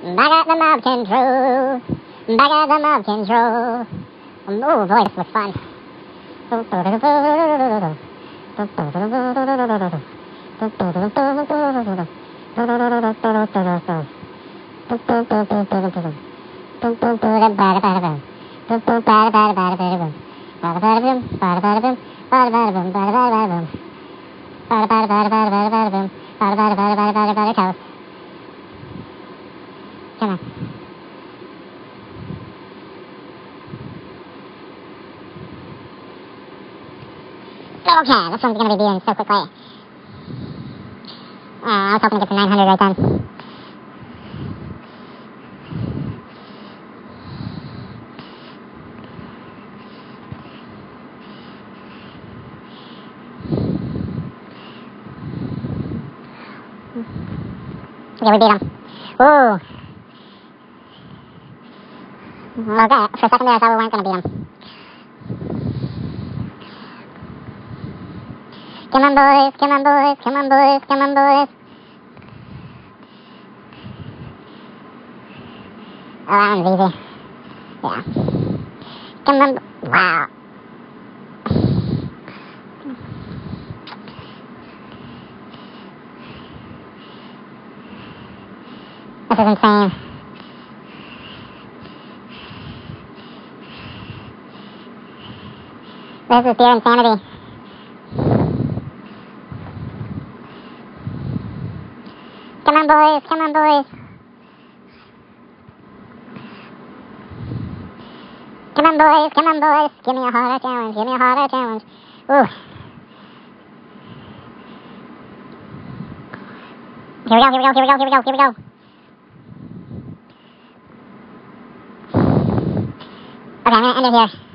Back at the mob control. Back at the mob control. Oh boy, this was fun. Come on. Okay, this one's to be doing so quickly. Uh, I was hoping to get to 900 right then. Yeah, we beat him. Ooh. Okay, for a second there I thought we weren't going to beat him. Come on, boys, come on, boys, come on, boys, come on, boys. Oh, that one's easy. Yeah. Come on, wow. This is insane. This is pure insanity. Come on, boys. Come on, boys. Come on, boys. Come on, boys. Give me a harder challenge. Give me a harder challenge. Ooh. Here we go, here we go, here we go, here we go, here we go. Okay, I'm gonna end it here.